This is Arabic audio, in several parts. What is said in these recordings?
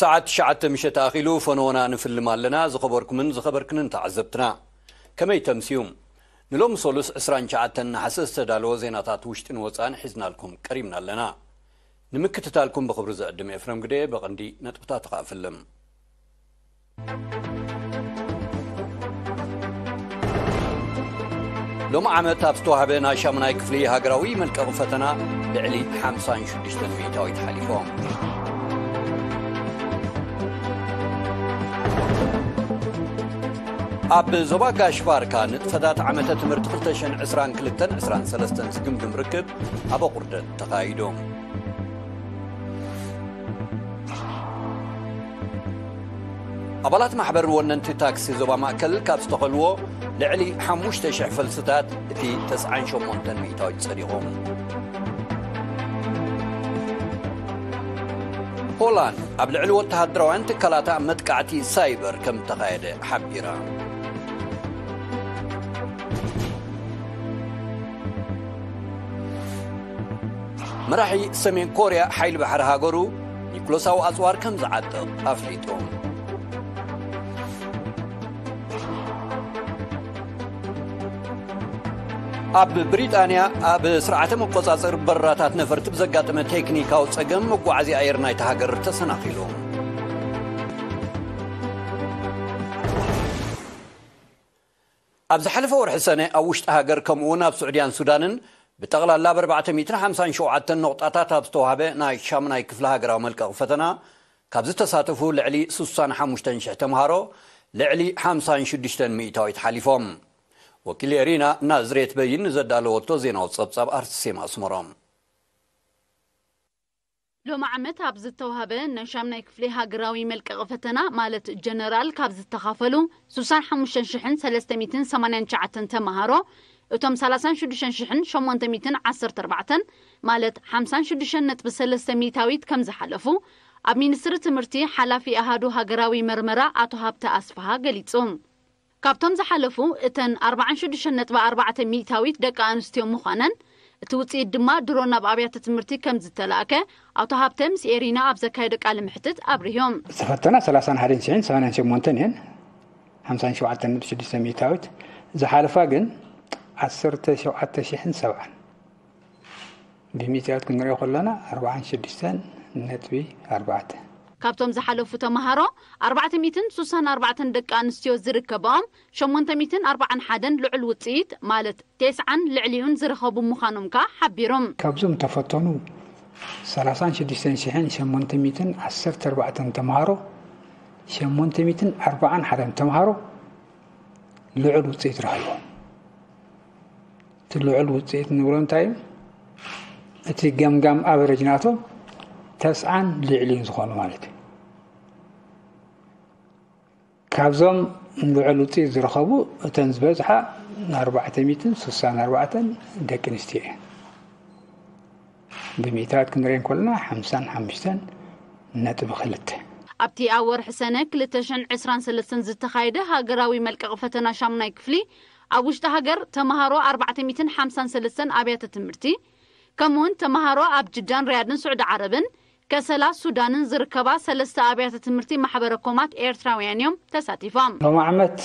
ساعة تشعة مشت أخيلو فنونا نفل مالنا زخبركمن زخبركنن تعزبتنا كمي تمسيوم نلوم سولوس عسران شعة نحسس تدالو زيناتات وشتن وصان حزنا لكم كريمنا لنا نمكتتالكم بخبر زقدم إفرام قدي بغندي نتبتات قافلم ሎሚ ዓመት ኣብ ዝተዋህበ ናይ ሻሙናይ ክፍሊ ሃገራዊ መልቀቕ ፈተና ልዕሊ 56 ሚእታዊት ሓሊፎም ኣብ ዞባ ጋሽባርካ ንጥፈታት ዓመተ ትምህርቲ 22223 ዝግምግም ርክብ ኣብ ኣቑርደት ተኻይዱ ኣባላት ማሕበር ወነንቲ ታክሲ ዞባ ማእከል ካብ ዝተኸልዎ ልዕሊ 5,000 ፈልስታት እቲ 98 ሚእታዎች ጸዲቖም ሆላንድ ኣብ ልዕሊ ወተሃደራውያን ትካላታ መጥቃዕቲ ሳይበር ከም ተኻየደ ሓቢራ መራሒ ሰሜን ኮርያ ሓይሊ ባሕሪ ሃገሩ ኒኮሎሳዊ ኣፅዋር ከም ዝዓጥቕ ኣፍሊጡ ኣብ ብሪጣንያ ኣብ ስርዓተ መቆፃፀሪ በረራታት ነፈርቲ ብዘጋጠመ ቴክኒካዊ ፀገም መጓዓዚ ኣየር ናይቲ ሃገር ተሰናኺሉ ኣብ ዝሓለፈ ወርሒ ሰነ ኣብ ውሽጢ ሃገር ከምኡውን ኣብ ስዑድያን ሱዳንን ብጠቕላላ ብ457 ነቑጣታት ኣብ ዝተዋህበ ናይ ሻም ናይ ክፍለ ሃገራዊ መልቀቕ ፈተና ካብ ዝተሳተፉ ልዕሊ 65000 ተምሃሮ ልዕሊ 56 ሚእታዊት ሓሊፎም ወኪል ኤሪና ናዝሬት በይን ዘዳለወቶ ዜናዊ ጸብጻብ ኣርቲሴማ ኣስመሮም ሎሚ ዓመት ኣብ ዝተዋህበ ናይ ሻምናይ ክፍሊ ሃገራዊ መልቀቂ ፈተና ማለት ጀነራል ካብ ዝተኻፈሉ 65389 ተምሃሮ እቶም 36814 ማለት 56.3 ሚታዊት ከም ዝሓለፉ ኣብ ሚኒስትሪ ትምህርቲ ሓላፊ ኣሃዱ ሃገራዊ መርመራ ኣቶ ሃብተ ኣስፋሃ ገሊጹ ካብቶም ዝሓለፉ እተን 46.4 ሚታዊት ደቂ ኣንስትዮ ምዃነን እቲ ውፅኢት ድማ ድሮ ናብ ኣብያተ ትምህርቲ ከም ዝተላእከ ኣቶ ሃብተ ምስ ኤሪና ኣብ ዘካየደ ቃል ምሕትት ኣብርዮም ዝተፈተና 31 88 እየን 57.6 ሚታዊት ዝሓለፋ ግን ዓሰርተ ሸውዓተ ሽሕን ሰብዓን ብሚእትያት ክንሪኦ ከለና ኣርባዓን ሽዱሽተን ነጥቢ ኣርባዕተ ካብቶም ዝሓለፉ ተምሃሮ 464 ደቂ ኣንስትዮ ዝርከቦም 841 ልዑል ውፅኢት ማለት 90 ልዕሊኡን ዝረኸቡ ምዃኖም ከ ሓቢሮም ካብዞም ተፈተኑ 36814 ተምሃሮ 841 ተምሃሮ ልዑል ውፅኢት ረኸቦም تلعل وزيت نورن تايم أتي جام جام أفرج ناتو تسعان لعلين زخان مالت كابزم لعل وزيت زرخبو تنزبزحة أربعة ميتن سسان أربعة دك نستيه بميتات كنرين كلنا حمسان حمشتن نتب خلته ابتي اور حسنك لتشن عسران سلسن زتخايده هاقراوي ملك غفتنا شامنا يكفلي ኣብ ውሽጢ ሃገር ተምሃሮ 453 ኣብያተ ትምህርቲ ከምኡ ውን ተምሃሮ ኣብ ጅዳን ርያድን ስዑድ ዓረብን ከሰላ ሱዳንን ዝርከባ ሰለስተ ኣብያተ ትምህርቲ ማሕበረ ኮማት ኤርትራውያን እዮም ተሳቲፎም ሎም ዓመት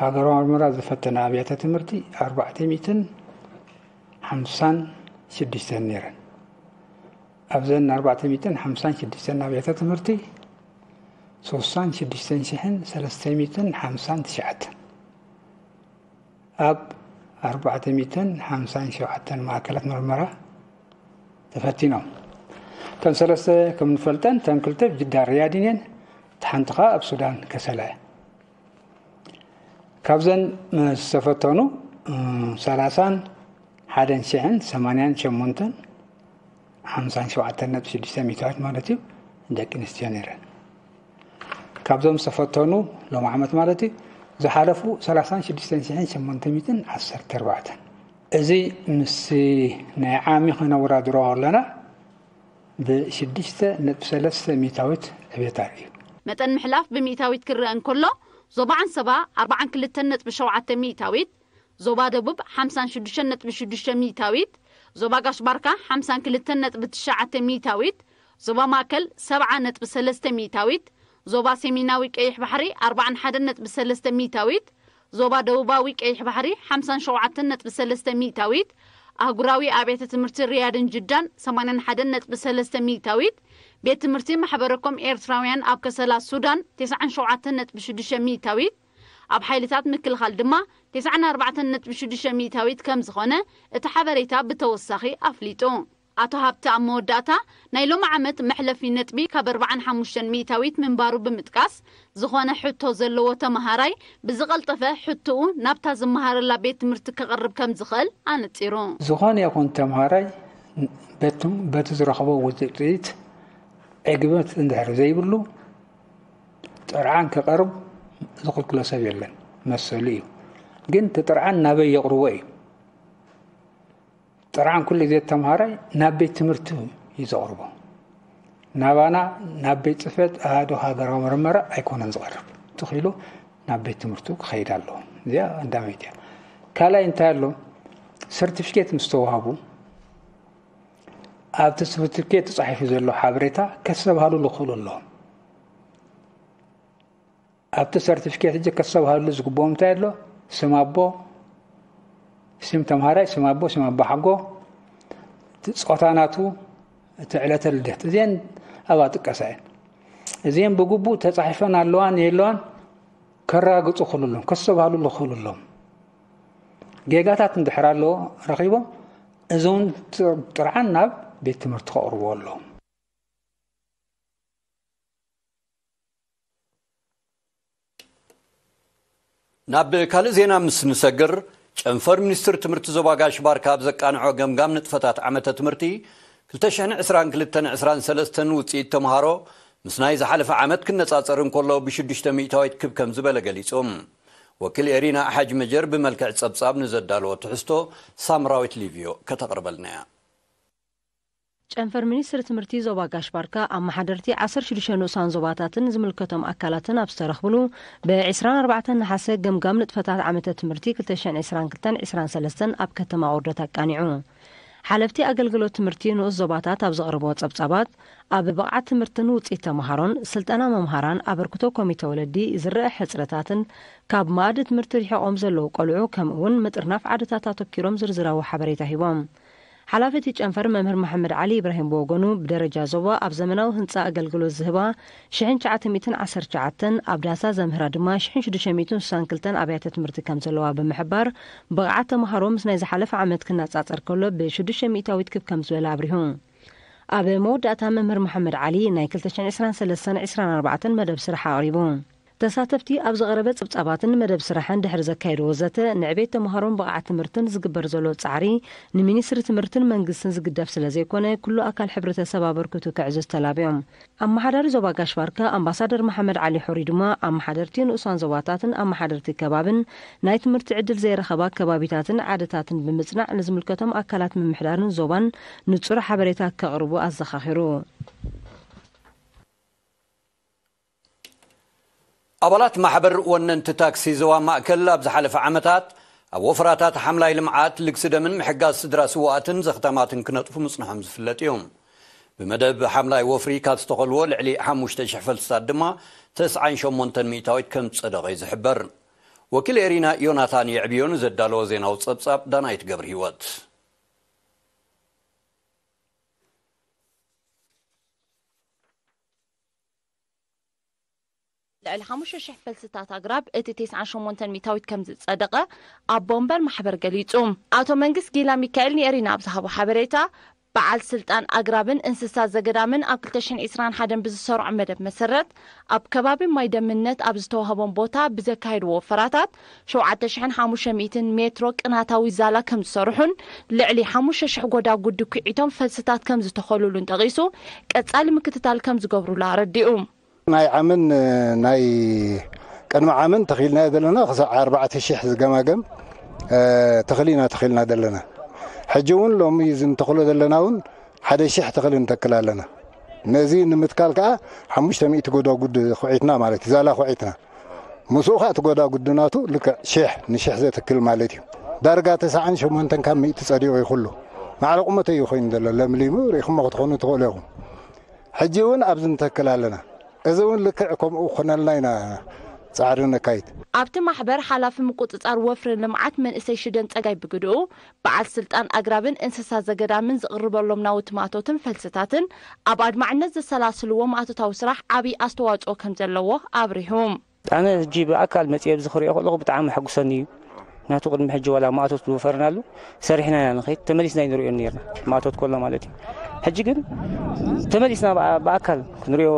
ሃገራዊ ምርመራ ዝፈተነ ኣብያተ ትምህርቲ 456 ነይረን ኣብዘን 456 ኣብያተ ትምህርቲ 36359 ኣብ 457 ማእከላት ምርመራ ተፈቲኖም እተን ሰለስተ ከም ንፈልጠን እተን ክልተ ጅዳ ርያድን እየን እቲ ሓንቲ ከዓ ኣብ ሱዳን ከሰላ ካብዘን ዝተፈተኑ 30 ሓደን 57 ሚታዎች ማለት እዩ ደቂ ኣንስትዮ ነይረን ካብዞም ዝተፈተኑ ሎም ዓመት ማለት እዩ ዝሓለፉ 369814 እዚ ምስ ናይ ዓሚ ክነውዳድሮ ከለና ብ6.3 ሚታዊት ዕቤታት እዩ መጠን ምሕላፍ ብሚእታዊት ክርአ እንከሎ ዞባ ዓንሰባ 42.7 ሚእታዊት ዞባ ደቡብ 56.6 ሚእታዊት ዞባ ጋሽባርካ 52.9 ሚእታዊት ዞባ ማእከል 70.3 ሚእታዊት ዞባ ሰሜናዊ ቀይሕ ባሕሪ 41 ነጥቢ 3 ሚታዊት ዞባ ደቡባዊ ቀይሕ ባሕሪ 57 ነጥቢ 3 ሚታዊት ኣህጉራዊ ኣብያተ ትምህርቲ ርያድን ጅዳን 81 ነጥቢ 3 ሚታዊት ቤት ትምህርቲ ማሕበረኮም ኤርትራውያን ኣብ ከሰላ ሱዳን 97 ነጥቢ 6 ሚታዊት ኣብ ሓይልታት ምክልኻል ድማ 94 ነጥቢ 6 ሚታዊት ከም ዝኾነ እቲ ሓበሬታ ብተወሳኺ ኣፍሊጡ ኣቶ ሃብቲ ኣብ መወዳእታ ናይ ሎም ዓመት መሕለፊ ነጥቢ ካብ 45 ሚእታዊት ምንባሩ ብምጥቃስ ዝኾነ ሕቶ ዘለዎ ተምሃራይ ብዝቐልጠፈ ሕትኡ ናብታ ዝመሃረላ ቤት ትምህርቲ ከቐርብ ከም ዝኽእል ኣነፂሩ ዝኾነ ይኹን ተምሃራይ በቲ ዝረኽቦ ውፅኢት ዕግበት እንድሕሪ ዘይብሉ ጥርዓን ከቐርብ ዝኽልክሎ ሰብ የለን መሰሉ እዩ ግን ቲ ጥርዓን ናበይ የቕርቦ እዩ ጥርዓን ኩሉ ግዜ ተምሃራይ ናብ ቤት ትምህርቲ እዩ ዘቕርቦ ናባና ናብ ቤት ፅፈት ኣዶ ሃገራዊ መርመራ ኣይኮነን ዝቐርብ ትኽኢሉ ናብ ቤት ትምህርቱ ክኸይድ ኣለዎ እዚኣ እንዳመት እያ ካልኣይ እንታይ ኣሎ ሰርቲፊኬት ምስ ተዋሃቡ ኣብቲ ሰርቲፊኬት ተፃሒፉ ዘሎ ሓበሬታ ከሰብሃሉ ዝኽእሉ ኣለዎም ኣብቲ ሰርቲፊኬት እ ከሰብሃሉ ዝግብኦም እንታይ ኣሎ ስም ኣቦ ስም ተምሃራይ ስም ኣቦ ስም ኣቦ ሓጎ ፆታናቱ እቲ ዕለተ ልደት እዚአን ኣብ ጥቀሳ እየን እዚአን ብግቡእ ተፃሒፈን ኣለዋን የለዋን ከረጋግፁ ክእሉሎም ከሰብሃሉ ክእሉሎም ጌጋታት እንድሕር ኣለዎ ረኪቦም እዞውን ጥርዓን ናብ ቤት ትምህርቲ ከቕርቦ ኣለዎ ናብ ካልእ ዜና ምስ ንሰግር ጨንፈር ሚኒስትር ትምህርቲ ዞባ ጋሽባር ካብ ዘቃንዖ ገምጋም ንጥፈታት ዓመተ ትምህርቲ 22223 ውፅኢት ተምሃሮ ምስ ናይ ዝሓለፈ ዓመት ክነጻጸር እንከሎ ብ6 ሚእታዊት ክብ ከም ዝበለ ገሊጾም ወኪል ኤሪና ሓጅ መጀር ብመልክዕ ጸብጻብ ንዘዳልዎ ትሕዝቶ ሳምራዊት ሊቪዮ ከተቕርበልና እያ ጨንፈር ሚኒስትሪ ትምህርቲ ዞባ ጋሽባርካ ኣመሓደርቲ 16 ንኡሳን ዞባታትን ዝምልከቶም ኣካላትን ኣብ ዝተረኽብሉ ብ24 ናሓሰ ገምጋም ንጥፈታት ዓመተ ትምህርቲ 22223 ኣብ ከተማ ወርዶ ተቃኒዑ ሓለፍቲ ኣገልግሎት ትምህርቲ ንኡስ ዞባታት ኣብ ዘቕርቦ ጸብጻባት ኣብ ብቕዓት ትምህርትን ውፅኢት ተምሃሮን ስልጠና መምሃራን ኣበርክቶ ኮሚቴ ወለዲ ዝርአ ሕፅረታትን ካብ መኣዲ ትምህርቲ ሪሕቖም ዘለዉ ቈልዑ ከምኡ እውን ምጥርናፍ ዓደታት ኣተኪሮም ዝርዝራዊ ሓበሬታ ሂቦም ሓላፊ እቲ ጨንፈር መምህር መሓመድ ዓሊ እብራሂም ብወገኑ ብደረጃ ዞባ ኣብ ዘመናዊ ህንፃ ኣገልግሎት ዝህባ 9919 ኣብ ዳሳ ዘምህራ ድማ 1662 ኣብያተ ትምህርቲ ከም ዘለዋ ብምሕባር ብቕዓት ተምሃሮ ምስ ናይ ዝሓለፈ ዓመት ክነፃፀር ከሎ ብ600ዊት ክብ ከም ዝበለ ኣብሪሁ ኣብ መወዳእታ መምህር መሓመድ ዓሊ ናይ 22324 መደብ ስራሕ ኣቕሪቡ ተሳተፍቲ ኣብ ዝቐረበ ፅብጻባትን መደብ ስራሕን ድሕሪ ዘካየድ ወዘተ ንዕቤት ተምሃሮን ብቕዓት ትምህርትን ዝግበር ዘሎ ፃዕሪ ንሚኒስትሪ ትምህርትን መንግስትን ዝግደፍ ስለ ዘይኮነ ኩሉ ኣካል ሕብረተሰብ ኣበርክቱ ክዕዙዝ ተላብዮም ኣመሓዳሪ ዞባ ጋሽባርካ ኣምባሳደር መሓመድ ዓሊ ሑሪ ድማ ኣመሓደርቲ ንእሳን ዞባታትን ኣመሓደርቲ ከባብን ናይ ትምህርቲ ዕድል ዘይረኸባ ከባቢታትን ዓደታትን ብምፅናዕ ንዝምልከቶም ኣካላት ምምሕዳርን ዞባን ንፁር ሓበሬታ ከቕርቡ ኣዘኻኺሩ أبلات ما حبر ونن تتاكسي زوا ما أكل أبزح على فعمتات أو وفراتات حملة لمعات لكسد من محقاس سدرا سواتن زختمات كنت في مصنع مزفلت يوم بمدب حملة وفري كات تقول ولعلي حموش تشحفل سادما تسعى شو منتن ميتاويت كم تصدقي زحبر وكل إرينا يوناثان يعبيون زد دالو زينا وصبصاب دانايت قبر هيوات ልዕሊ 5,000 ፈልስታት ኣግራብ እቲ 98 ሚታዊት ከም ዝጸደቐ ኣብ ቦምበር ማሕበር ገሊጹ ኣቶ መንግስት ጊላ ሚካኤል ንኤሪና ኣብ ዝሃቦ ሓበሬታ በዓል ስልጣን ኣግራብን እንስሳት ዘገዳምን ኣብ 221 ብዝሰርዖ መደብ መሰረት ኣብ ከባቢ ማይ ደምነት ኣብ ዝተዋህቦም ቦታ ብዘካየድዎ ወፈራታት 7500 ሜትሮ ቅናታዊ ዛላ ከም ዝሰርሑን ልዕሊ 5000 ጎዳጉዲ ኩዒቶም ፈልስታት ከም ዝተኸልሉን ጠቒሱ ቀጻሊ ምክትታል ከም ዝገብሩላ ረዲኡ ናይ ዓምን ናይ ቀድሚ ዓምን ተኺልና ዘለና ክሳብ 4000 ዝገማገም ተኽሊ ኢና ተኺልና ዘለና ሕጂ እውን ሎሚ ዝንተኽሎ ዘለና እውን ሓደ ሽሕ ተኽሊ ንተክል ኣለና ነዚ ንምትካል ከዓ 500 ጎዳጉድ ኩዒትና ማለት እዩ ዛላ ኩዒትና ምስኡ ከዓ እቲ ጎዳጉድ ናቱ ልክዕ ሽሕ ንሽሕ ዘትክል ማለት እዩ ዳርጋ 98 ካብ 100 ፀዲቑ ይኩሉ ማዕለ ቁመተ እዩ ኮይኑ ዘሎ ለምሊሙ ርኢኹሞ ክትኾኑ ትኽእሉ ኢኹም ሕጂ እውን ኣብዚ ንተክል ኣለና እዚ እውን ልክዕ ከምኡ ኮነልና ኢና ፃዕሪ ነካይድ ኣብቲ ማሕበር ሓላፊ ምቁፅፃር ወፍርን ልምዓት መንእሰይ ሽደን ፀጋይ ብግድኡ በዓል ስልጣን ኣግራብን እንስሳ ዘገዳምን ዝቕርበሎም ናውትማእቶትን ፈልስታትን ኣብ ኣድማዕነት ዘሰላስልዎ ማእቶታዊ ስራሕ ዓብዪ ኣስተዋፅኦ ከም ዘለዎ ኣብሪሁም ኣነ ሕጂ ብኣካል መፅኤ ዝክሪኦ ከለኹ ብጣዕሚ ሕጉሰኒ እዩ ናቱ ቅድሚ ሕጂ ዋላ ማእቶት ዝወፈርናሉ ሰሪሕና ኢና ንኸይድ ተመሊስና ዩ ንሪኦ ነርና ማእቶት ኮሎ ማለት እዩ ሕጂ ግን ተመሊስና ብኣካል ክንሪኦ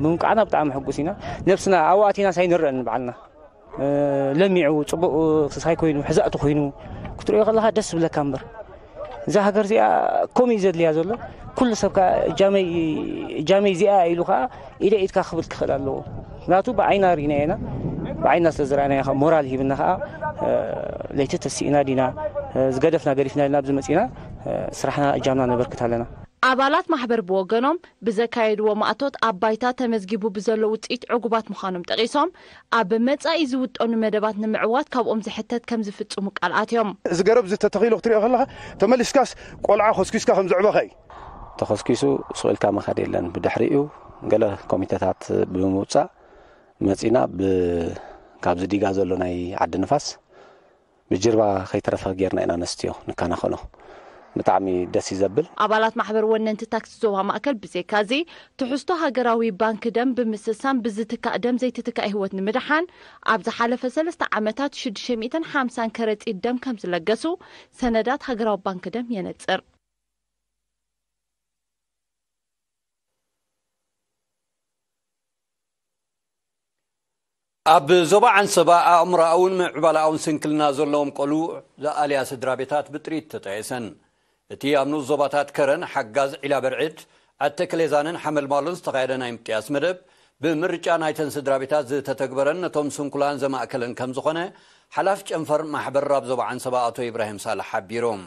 ብምንቃዕና ብጣዕሚ ሕጉስ ኢና ነብስና ኣብኡ ኣቴና ሳይንረአን በዓልና ለሚዑ ፅቡቕ ሳይ ኮይኑ ሕዛእቲ ኮይኑ ክትሪኦ ከለካ ደስ ዝብለካ እምበር እዛ ሃገር እዚኣ ከምኡ እዩ ዘድልያ ዘሎ ኩሉ ሰብ ጃመይ እዚኣ ኢሉ ከዓ ኢደ ኢድካ ክብል ክኽእል ኣለዎ ምክንያቱ ብዓይና ርኢና ኢና ብዓይና ስለ ዝረኣና ከዓ ሞራል ሂብና ከዓ ለይቲ ተሲእና ዲና ዝገደፍና ገዲፍና ኢልና ብዝመፂና ስራሕና እጃምና ነበርክት ኣለና ኣባላት ማሕበር ብወገኖም ብዘካየድዎ ማእቶት ኣብ ባይታ ተመዝጊቡ ብዘሎ ውፅኢት ዕጉባት ምዃኖም ጠቒሶም ኣብ መጻኢ ዝውጠኑ መደባት ንምዕዋት ካብኦም ዝሕተት ከም ዝፍፅሙ ቃልኣትዮም እዚ ገረብ እዚ ተተኺሉ ክትሪኦ ከለኻ ተመሊስካስ ቆልዓ ኮስኪስካ ከም ዝዕበኸ እዩ ተኸስኪሱ ስቑኢልካ መኻድ የለን ብድሕሪኡ ገለ ኮሚቴታት ብምውፃእ መፂና ካብዚ ዲጋ ዘሎ ናይ ዓዲ ንፋስ ብጅርባ ከይተረፈ ጌርና ኢና ኣንስትዮ ንከናኸሎ ብጣዕሚ ደስ እዩ ዘብል ኣባላት ማሕበር ወነንቲ ታክሲ ዞባ ማእከል ብዘካ እዚ ትሕዝቶ ሃገራዊ ባንኪ ደም ብምስሳን ብዝትካእ ደም ዘይትትካእ ህወት ንምድሓን ኣብ ዝሓለፈ ሰለስተ ዓመታት 650 ከረጢት ደም ከም ዝለገሱ ሰነዳት ሃገራዊ ባንኪ ደም የነፅር ኣብ ዞባ ዓንሰባ ኣእምሮኣውን ምዕባላኣውን ስንክልና ዘለዎም ቆልዑ ኣልያ ስድራ ቤታት ብጥሪት ተጠየሰን እቲ ኣብ ንኡ ዞባታት ከረን ሓጋዝ ዒላ በርዒድ ኣተክሌዛንን ሓመልማሉን ዝተኻየደ ናይ ምጥያስ መደብ ብምርጫ ናይተን ስድራ ቤታት ዝተተግበረን ነቶም ስንኩላን ዘማእከለን ከም ዝኾነ ሓላፍ ጨንፈር ማሕበር ኣብ ዞባ ዓንሰባ ኣቶ ኢብራሂም ሳልሕ ሓቢሮም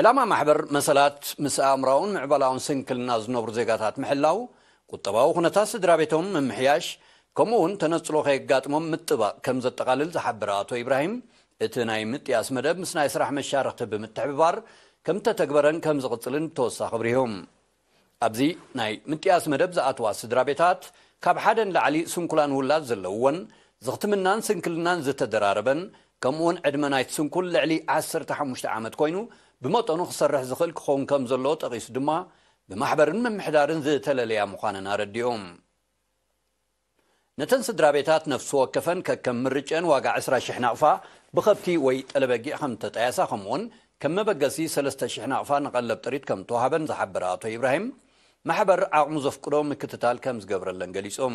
ዕላማ ማሕበር መሰላት ምስ ኣእምራውን ምዕበላውን ስንክልና ዝነብሩ ዜጋታት ምሕላው ቁጠባዊ ኩነታት ስድራ ቤቶም ምምሕያሽ ከምኡ እውን ተነፅሎ ከየጋጥሞም ምጥባቅ ከም ዘጠቓልል ዝሓብረ ኣቶ ኢብራሂም እቲ ናይ ምጥያስ መደብ ምስ ናይ ስራሕ መሻርክቲ ብምትሕብባር كم تتكبرن كم زغطلن توسا خبريهم أبزي ناي منتياس مدب أتوا سدرابيتات كاب حدن لعلي سنكولان ولاد زلوون زغتمنان سنكلنان زتدراربن كم ون عدمنايت سنكول لعلي عسر تحمشت عامد كوينو بمطنو خسر رح زخل كخون كم زلو تغيس دما بمحبرن من محدارن زتلليا مخاننا رديهم نتن سدرابيتات نفسو وكفن ككم مرجان واقع عسرا شحنا بخبتي وي البقي خم تتعيسا خمون كم بجسي سلسته شحنا عفان قلب طريد كم توهبن زحبر أتو إبراهيم محبر عقم زفقرهم كتتال كم زجبر لنجليسهم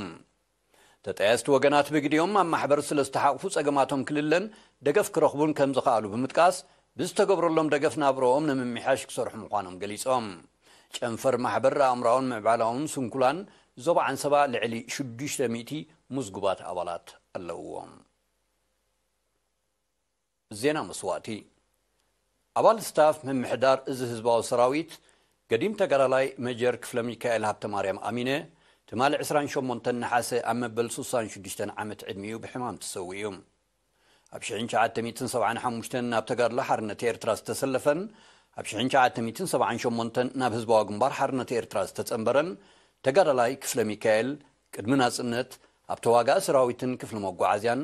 تتأست وجنات بجديهم ما محبر سلسته حقفوس أجمعتهم كللن دقف كرخبون كم زقالو بمتكاس بستجبر لهم دقف نابروهم من محاشك صرح مقانهم جليسهم ጨንፈር ማሕበር ኣእምራውን ምዕባላውን عن ዞባ لعلي شدش رميتي ምዝጉባት اولات ኣለውዎም ዜና مسواتي ኣባል ስታፍ ምምሕዳር እዚ ህዝባዊ ሰራዊት ገዲም ተጋዳላይ መጀር ክፍለ ሚካኤል ሃብተ ማርያም ኣሚነ ትማሊ 28 ናሓሰ ኣብ መበል 66 ዓመት ዕድሚኡ ብሕማም ትሰውእ እዩ ኣብ 975 ናብ ተጋድሎ ሓርነት ኤርትራ ዝተሰለፈን ኣብ 978 ናብ ህዝባዊ ግንባር ሓርነት ኤርትራ ዝተፀንበረን ተጋዳላይ ክፍለ ሚካኤል ቅድሚ ናፅነት ኣብ ተዋጋእ ሰራዊትን ክፍሊ መጓዓዝያን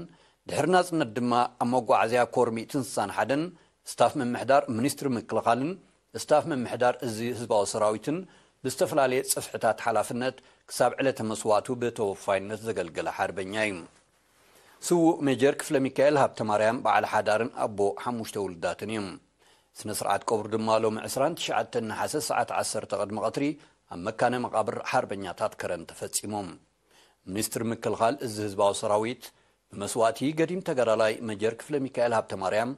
ድሕሪ ናፅነት ድማ ኣብ መጓዓዝያ ኮርሚ ኮር 161 ስታፍ መምሕዳር ሚኒስትሪ ምክልኻልን ስታፍ መምሕዳር እዚ ህዝባዊ ሰራዊትን ብዝተፈላለየ ፅፍሕታት ሓላፍነት ክሳብ ዕለተ መስዋእቱ ብተወፋይነት ዘገልግለ ሓርበኛ እዩ ስውእ መጀር ክፍለ ሚካኤል ሃብተ ማርያም በዓል ሓዳርን ኣቦ ሓሙሽተ ውሉዳትን እዩም ስነ ስርዓት ቀብሪ ድማ ሎሚ 29191 ቅድሚ ቀትሪ ኣብ መካነ መቓብር ሓርበኛታት ከረን ተፈጺሞም ሚኒስትሪ ምክልኻል እዚ ህዝባዊ ሰራዊት ብመስዋእቲ ገዲም ተገዳላይ መጀር ክፍለ ሚካኤል ሃብተ ማርያም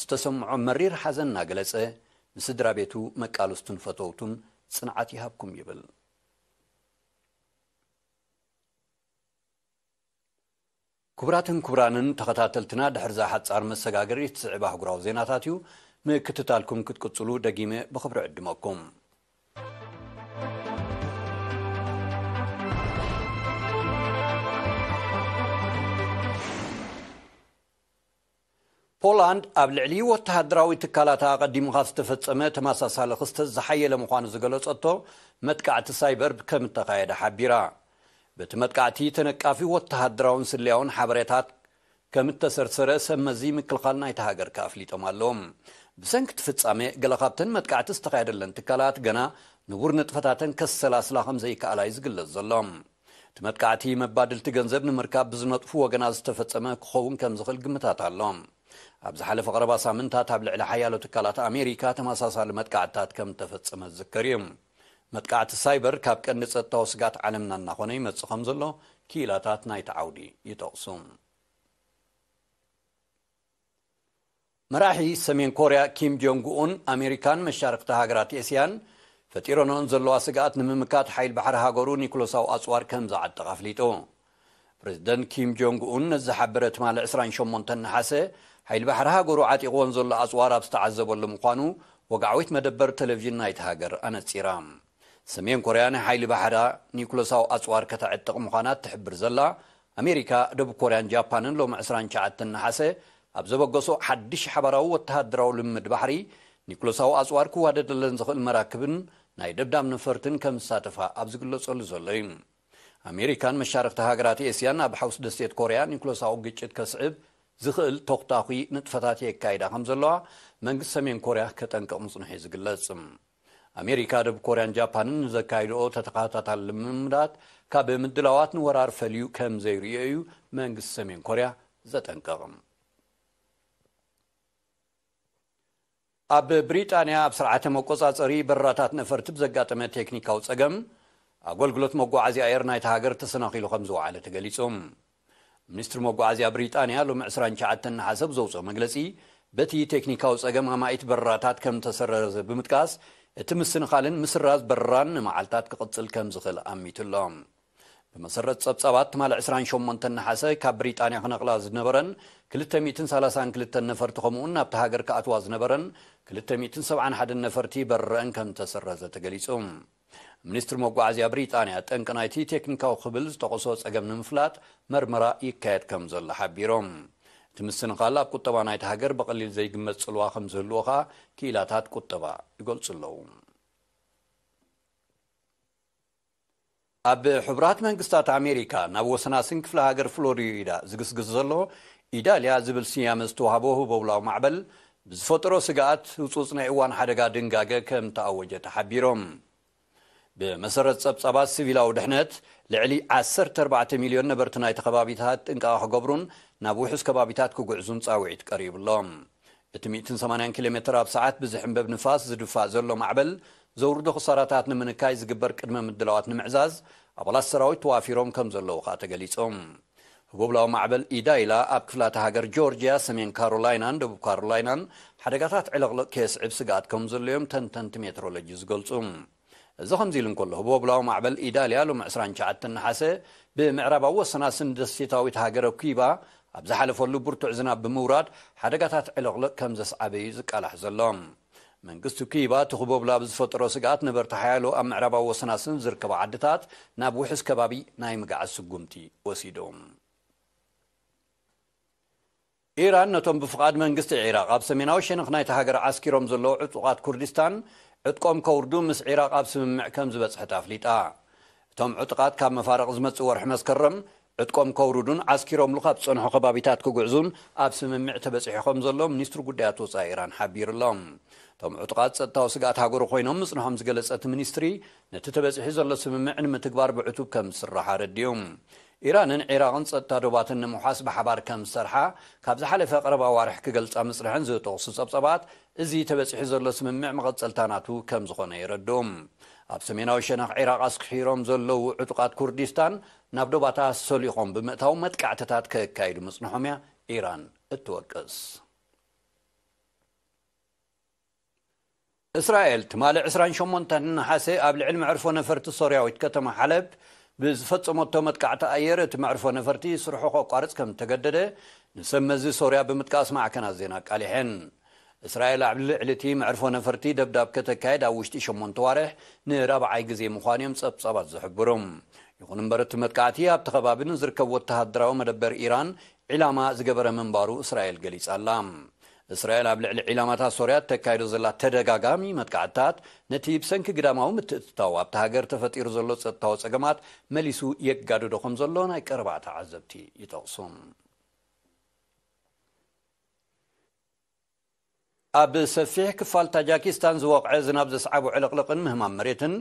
ዝተሰምዖ መሪር ሓዘን እናገለጸ ንስድራ ቤቱ መቃልስቱን ፈተውቱን ጽንዓት ይሃብኩም ይብል ክቡራትን ክቡራንን ተኸታተልትና ድሕር ዛ ሓፃር መሰጋገሪ ትስዕባ ኣህጉራዊ ዜናታት እዩ ንክትታልኩም ክትቅጽሉ ደጊመ ብኽብሪ ዕድመኩም ፖላንድ ኣብ ልዕሊ ወተሃደራዊ ትካላት ኣቐዲሙካ ዝተፈፀመ ተመሳሳሊ ክስተት ዝሓየለ ምዃኑ ዝገለፀቶ መጥቃዕቲ ሳይበር ከም እተኻየደ ሓቢራ በቲ መጥቃዕቲ ተነቃፊ ወተሃደራውን ስልያውን ሓበሬታት ከም እተሰርሰረ ሰብ መዚ ምክልኻል ናይቲ ሃገር ኣፍሊጦም ኣለዎም ብሰንኪ ትፍጻሜ ገለ ካብተን መጥቃዕቲ ዝተኻየደለን ትካላት ገና ንቡር ንጥፈታተን ከሰላስላ ከም ዘይከኣላ እዩ ዝግለጽ ዘሎም እቲ መጥካዕቲ መባድልቲ ገንዘብ ንምርካብ ብዝነጥፉ ወገናት ዝተፈፀመ ክኸውን ከም ዝኽእል ግምታት ኣሎ ኣብ ዝሓለፈ ቀረባ ሳምንታት ኣብ ልዕሊ ሓያሎ ትካላት ኣሜሪካ ተመሳሳሊ መጥቃዕትታት ከም ተፈፀመ ዝዝከር እዩ መጥቃዕቲ ሳይበር ካብ ቀንዲ ፀጥታዊ ስጋት ዓለምና እናኾነ ይመፅእ ከም ዘሎ ክኢላታት ናይቲ ዓውዲ ይጠቕሱ መራሒ ሰሜን ኮርያ ኪም ጆንግኡን ኣሜሪካን መሻርክቲ ሃገራት ኤስያን ፈጢሮኖን ዘለዋ ስጋኣት ንምምካት ሓይል ባሕሪ ሃገሩ ኒኮሎሳዊ ኣፅዋር ከም ዝዓጥቕ ኣፍሊጡ ፕሬዚደንት ኪም ጆንግ ኡን ነዝሓበረ ሓበረ ትማል 28 ናሓሰ ሓይል ባሕሪ ሃገሩ ዓጢቕዎን ዘሎ ኣፅዋር ኣብ ዝተዓዘበሉ ምዃኑ ወጋዓዊት መደበር ቴሌቭዥን ናይቲ ሃገር ኣነፂራ ሰሜን ኮርያ ናይ ሓይሊ ባሕዳ ኒኮሎሳዊ ኣፅዋር ከተዕጥቕ ምዃናት ትሕብር ዘላ ኣሜሪካ ደቡብ ኮርያን ጃፓንን ሎም 29 ናሓሰ ኣብ ዘበገሶ ሓድሽ ሓበራዊ ወተሃድራዊ ልምድ ባሕሪ ኒኮሎሳዊ ኣፅዋር ክዋደደለን ዝኽእል መራክብን ናይ ደብዳብ ንፈርትን ከም ዝሳተፋ ኣብ ዝግለጸሉ ዘሎ እዩ ኣሜሪካን መሻርክቲ ሃገራት ኤስያን ኣብ ሓውስ ደሴት ኮርያ ኒኮሎሳዊ ግጭት ከስዕብ ዝኽእል ተኽታኺ ንጥፈታት የካይዳ ከም ዘለዋ መንግስቲ ሰሜን ኮርያ ከጠንቀቕ ምጽንሑ እዩ ዝግለጽ ኣሜሪካ ደብ ኮርያን ጃፓንን ንዘካይድኦ ተተኻታታል ልምምዳት ካብ ምድላዋት ንወራር ፈልዩ ከም ዘይርዮ እዩ መንግስቲ ሰሜን ኮርያ ዘጠንቀቕም ኣብ ብሪጣንያ ኣብ ስርዓተ መቆፃፀሪ በረራታት ነፈርቲ ብዘጋጠመ ቴክኒካዊ ፀገም ኣገልግሎት መጓዓዝያ ኣየር ናይቲ ሃገር ተሰናኺሉ ከም ዝወዓለ ተገሊጹ ሚኒስትሪ መጓዓዝያ ብሪጣንያ ሎሚ 29 ናሓሰብ ዘውፅኦ መግለፂ በቲ ቴክኒካዊ ፀገም ኣማኢት በረራታት ከም ተሰረዘ ብምጥቃስ እቲ ምስንኻልን ምስራዝ በረራን ንመዓልታት ክቕፅል ከም ዝኽእል ኣሚቱሎም بمسرت سب سبات مال عسران شوم من تنحاسه كبريطانيا خنقلا زنبرن كل تميتن سالسان كل تنفر تقومون نبتهاجر كأتواز نبرن كل تميتن سبعا حد النفرتي بر انكم تسرز تجليسهم منستر موقع عزيا بريطانيا تنكن اي تي تقصص وخبلز تقصوص اقم نمفلات مرمرا ايكايت كمزل حبيروم تمسن قالا كتبان اي تهاجر بقليل زي قمت سلوا خمزلوخا كيلاتات كتبا يقول سلوهم ኣብ ሕቡራት መንግስታት ኣሜሪካ ናብ ወሰናስን ክፍለ ሃገር ፍሎሪዳ ዝግስግስ ዘሎ ኢዳልያ ዝብል ስያመ ዝተዋህቦ ህበውላዊ ማዕበል ብዝፈጥሮ ስጋኣት ህፁፅ ናይ እዋን ሓደጋ ድንጋገ ከም ተኣወጀ ተሓቢሮም ብመሰረት ፀብፀባት ሲቪላዊ ድሕነት ልዕሊ 14 ሚልዮን ነበርቲ ናይቲ ከባቢታት ጥንቃ ክገብሩን ናብ ውሑስ ከባቢታት ክጉዕዙን ፃውዒት ቀሪብሎም እቲ 180 ኪሎ ሜትር ኣብ ሰዓት ብዝሕምበብ ንፋስ ዝድፋእ ዘሎ ማዕበል ዘውርዶ ክሳራታት ንምንካይ ዝግበር ቅድመ ምድላዋት ንምዕዛዝ ኣባላት ሰራዊት ተዋፊሮም ከም ዘለዉ ከዓ ተገሊፆም ህቡብላዊ ማዕበል ኢዳይላ ኣብ ክፍላተ ሃገር ጆርጅያ ሰሜን ካሮላይናን ደቡብ ካሮላይናን ሓደጋታት ዕልቕልቕ ከየስዕብ ስጋኣት ከም ዘለዮም ተንተንቲ ሜትሮሎጂ ዝገልፁ እዚ ከምዚ ኢሉ እንከሎ ህቡብላዊ ማዕበል ኢዳልያ ሎም 29 ናሓሰ ብምዕራባዊ ወሰናስን ደሴታዊት ሃገረ ኩባ ኣብ ዝሓለፈሉ ብርቱዕ ዝናብ ብምውራድ ሓደጋታት ዕልቕልቕ ከም ዘስዓበዩ ዝቃላሕ ዘሎም መንግስቲ ኩባ ትኽቦ ብላብ ዝፈጥሮ ስግኣት ነበርቲ ሓያሎ ኣብ ምዕራባዊ ወሰናስን ዝርከባ ዓድታት ናብ ውሕስ ከባቢ ናይ ምግዓዝ ስጉምቲ ወሲዶም ኢራን ነቶም ብፍቓድ መንግስቲ ዒራቅ ኣብ ሰሜናዊ ሸነኽ ናይቲ ሃገር ዓስኪሮም ዘለዉ ዕጡቓት ኩርዲስታን ዕጥቆም ከውርዱ ምስ ዒራቅ ኣብ ስምምዕ ከም ዝበፅሐት ኣፍሊጣ እቶም ዕጡቓት ካብ መፋርቕ ዝመፅእ ወርሒ መስከረም ዕጥቆም ከውርዱን ኣስኪሮም ሉካብ ዝፀንሖ ከባቢታት ክጉዕዙን ኣብ ስምምዕ ተበፂሑ ከም ዘሎ ሚኒስትሪ ጉዳያት ወፃኢ ኢራን ሓቢሩሎም እቶም ዕጡቃት ፀጥታዊ ስጋኣት ሃገሩ ኮይኖም ምፅንሖም ዝገለፀት ሚኒስትሪ ነቲ ተበፂሑ ዘሎ ስምምዕ ንምትግባር ብዕቱብ ከም ዝስራሕ ኣረዲዩ ኢራንን ዒራቅን ፀጥታ ዶባትን ንምውሓስ ብሓባር ከም ዝሰርሓ ካብ ዝሓለፈ ቀረባ ዋርሒ ክገልፃ ምፅንሕን ዝተቕሱ ፀብፀባት እዚ ተበፂሑ ዘሎ ስምምዕ መቐፀልታ ናቱ ከም ዝኾነ ይረድኡ ኣብ ሰሜናዊ ሸነኽ ዒራቅ ኣስኪሒሮም ዘለው ዕጡቃት ኩርዲስታን ناب باتا سوليقون بمئتاو متك اعتتات كايد مصنحوميا إيران التوكس إسرائيل تمال عسران شمون تهنن حاسي قبل علم عرفو نفرت سوريا ويتكتم حلب بزفت سموتو متك اعتا اير تمعرفو نفرتي سرحوخو قارس كم تقدده نسمى زي سوريا بمتكاس اسمع كان زيناك عليهن إسرائيل عبد العلتي معرفو نفرتي دب داب كتا كايد اوشتي شمون توارح نرابع عيقزي مخانيم سب سبات زحبرم ይኹን እምበር እቲ መጥቃዕቲ ኣብቲ ኸባቢ ንዝርከብ ወተሃደራዊ መደበር ኢራን ዒላማ ዝገበረ ምንባሩ እስራኤል ገሊጻ ኣላ እስራኤል ኣብ ልዕሊ ዒላማታት ሶርያ ተካይዶ ዘላ ተደጋጋሚ መጥቃዕትታት ነቲ ብሰንኪ ግዳማዊ ምትእትታው ኣብቲ ሃገር ተፈጢሩ ዘሎ ፀጥታዊ ፀገማት መሊሱ የጋድዶ ከም ዘሎ ናይ ቀረባ ተዓዘብቲ ይጠቕሱ ኣብ ሰፊሕ ክፋል ታጃኪስታን ዝወቕዐ ዝናብ ዘስዓቡ ዕለቕልቕን ምህማም መሬትን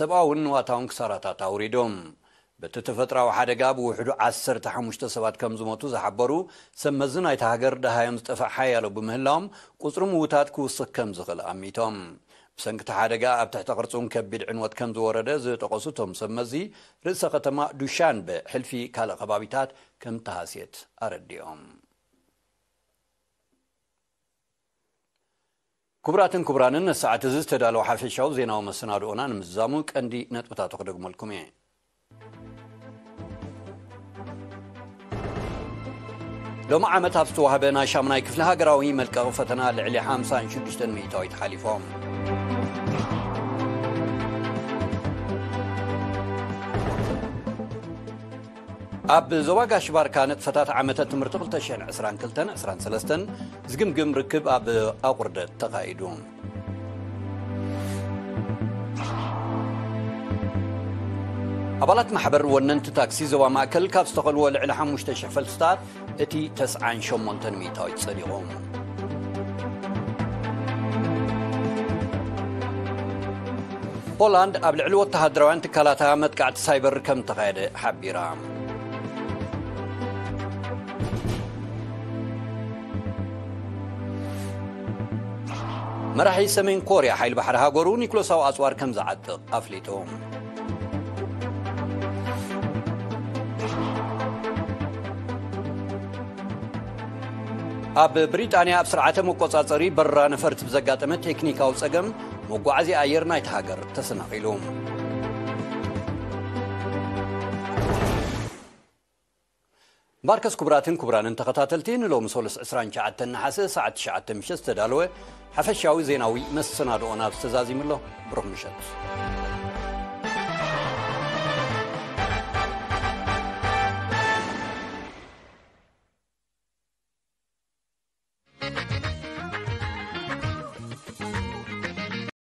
ሰብኣውን ዋታውን ክሳራታት ኣውሪዶም بت تفترة وحد جاب وحدو عسر تحمش تسبات كم زمتو زحبرو سمزنا يتهجر ده يوم تفع لو بمهلام قصر موتات كوس كم زغل أميتهم بسنك حد جاء بتحت قرصون كبير عنوة كم زوردة قصتهم سم سمزي رسا قتما دوشان بحلفي كلا قبابيتات كم تهاسيت أرديهم كبراتن كبرانن الساعة تزيز دالو حافي وزينا ومسنا رؤنا نمزاموك اندي نتبتا تقدق you. ሎሚ ዓመት ኣብ ዝተዋህበ ናይ ሻሙናይ ክፍሊ ሃገራዊ መልቀቕ ፈተና ልዕሊ 56 ሚእታዊት ሓሊፎም ኣብ ዞባ ጋሽ ባርካ ነጥፈታት ዓመተ ትምህርቲ 22223 ዝግምግም ርክብ ኣብ ኣቑርደት ተኻኢዱ ኣባላት ማሕበር ወነንቲ ታክሲ ዞባ ማእከል ካብ ዝተኸልዎ ልዕሊ 5,000 ፈልስታት እቲ 98 ሚእታዎች ጸዲቖም ፖላንድ ኣብ ልዕሊ ወተሃደራውያን ትካላታ መጥቃዕቲ ሳይበር ከም ተኻየደ ሓቢራ መራሒ ሰሜን ኮርያ ሓይሊ ባሕሪ ሃገሩ ኒኮሎሳዊ ኣፅዋር ከም ዝዓጥቕ ኣፍሊጡ ኣብ ብሪጣንያ ኣብ ስርዓተ መቆፃፀሪ በረራ ነፈርቲ ብዘጋጠመ ቴክኒካዊ ፀገም መጓዓዚ ኣየር ናይቲ ሃገር ተሰናኺሉ ማርከስ ክቡራትን ክቡራንን ተኸታተልቲ ንሎሚ 29 ናሓሰ ሰዓት 9 ምሸት ዝተዳለወ ሓፈሻዊ ዜናዊ መሰናድኦ ናብ ዝተዛዚምሎ ብሩህ ምሸት